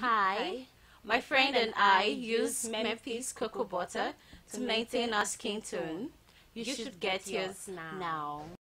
Hi. My friend and I use Memphis cocoa butter to maintain our skin tone. You should get yours now.